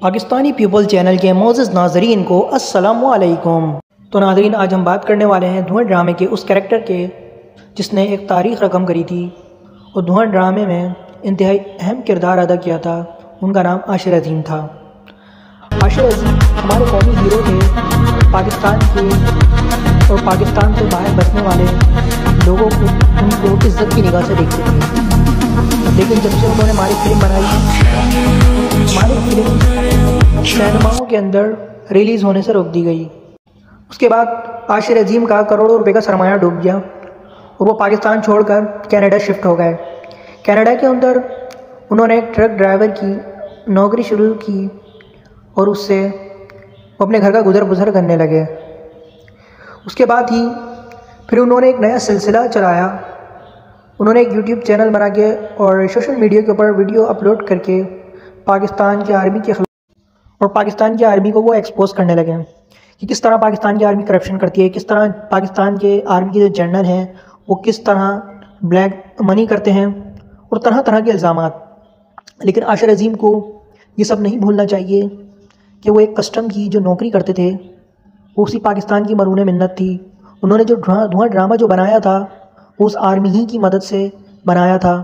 Pakistani people channel के मोज़ नाजरीन को असलकुम तो नाजरीन, आज हम बात करने वाले हैं धुआँ ड्रामे के उस कैरेक्टर के, जिसने एक तारीख़ रकम करी थी। और धुआँ ड्रामे में इंतहाई अहम किरदार अदा किया था। उनका नाम आशिर अजीम था। आशिर अजीम हमारे कौमी हीरो थे। पाकिस्तान के और पाकिस्तान से बाहर बसने वाले लोगों को उनको इज़्ज़त की निगाह से देखते थे। लेकिन जब से उन्होंने हमारी फ़िल्म बनाई हमारी फ़िल्म सिनेमाओं के अंदर रिलीज़ होने से रोक दी गई। उसके बाद आशिर अजीम का करोड़ों रुपए का सरमाया डूब गया और वो पाकिस्तान छोड़कर कनाडा शिफ्ट हो गए। कनाडा के अंदर उन्होंने एक ट्रक ड्राइवर की नौकरी शुरू की और उससे वो अपने घर का गुजर बुजर करने लगे। उसके बाद ही फिर उन्होंने एक नया सिलसिला चलाया। उन्होंने एक यूट्यूब चैनल बना के और सोशल मीडिया के ऊपर वीडियो अपलोड करके पाकिस्तान की आर्मी के खिलाफ और पाकिस्तान की आर्मी को वो एक्सपोज करने लगे कि किस तरह पाकिस्तान की आर्मी करप्शन करती है, किस तरह पाकिस्तान के आर्मी के जो जनरल हैं, वो किस तरह ब्लैक मनी करते हैं और तरह तरह के इल्ज़ाम लेकिन आशर अजीम को ये सब नहीं भूलना चाहिए कि वो एक कस्टम की जो नौकरी करते थे, वो उसी पाकिस्तान की मरून मिन्नत थी। उन्होंने जो धुआँ ड्रामा जो बनाया था, वो उस आर्मी ही की मदद से बनाया था,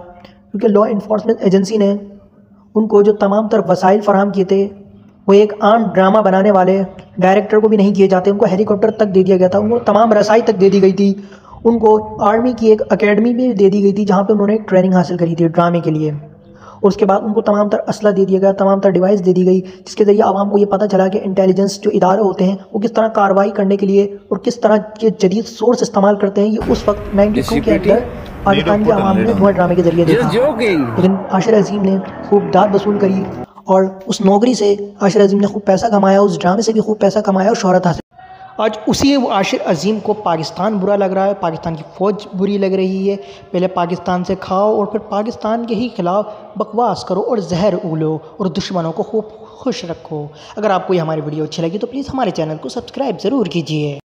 क्योंकि लॉ इन्फोर्समेंट एजेंसी ने उनको जो तमाम तरफ़ वसाइल फराम किए थे वो एक आम ड्रामा बनाने वाले डायरेक्टर को भी नहीं किए जाते उनको हेलीकॉप्टर तक दे दिया गया था उनको तमाम रसाई तक दे दी गई थी उनको आर्मी की एक अकेडमी भी दे दी गई थी जहाँ पे उन्होंने एक ट्रेनिंग हासिल करी थी ड्रामे के लिए। और उसके बाद उनको तमाम तर असला दे दिया गया तमाम तर डिवाइस दे दी गई जिसके ज़रिए आवाम को ये पता चला कि इंटेलिजेंस जो इदारे होते हैं वो किस तरह कार्रवाई करने के लिए और किस तरह के जदीद सोर्स इस्तेमाल करते हैं ये उस वक्त नाइनटी के अंदर पाकिस्तान की आवाम ने धुआँ ड्रामे के ज़रिए देखा। लेकिन आशिर अजीम ने खूब दाद वसूल करी और उस नौकरी से आशर अजीम ने खूब पैसा कमाया उस ड्रामे से भी खूब पैसा कमाया और शहरत हासिल आज उसी आशिर अजीम को पाकिस्तान बुरा लग रहा है पाकिस्तान की फ़ौज बुरी लग रही है। पहले पाकिस्तान से खाओ और फिर पाकिस्तान के ही ख़िलाफ़ बकवास करो और जहर उगलो और दुश्मनों को खूब खुश रखो। अगर आपको ये हमारी वीडियो अच्छी लगी तो प्लीज़ हमारे चैनल को सब्सक्राइब ज़रूर कीजिए।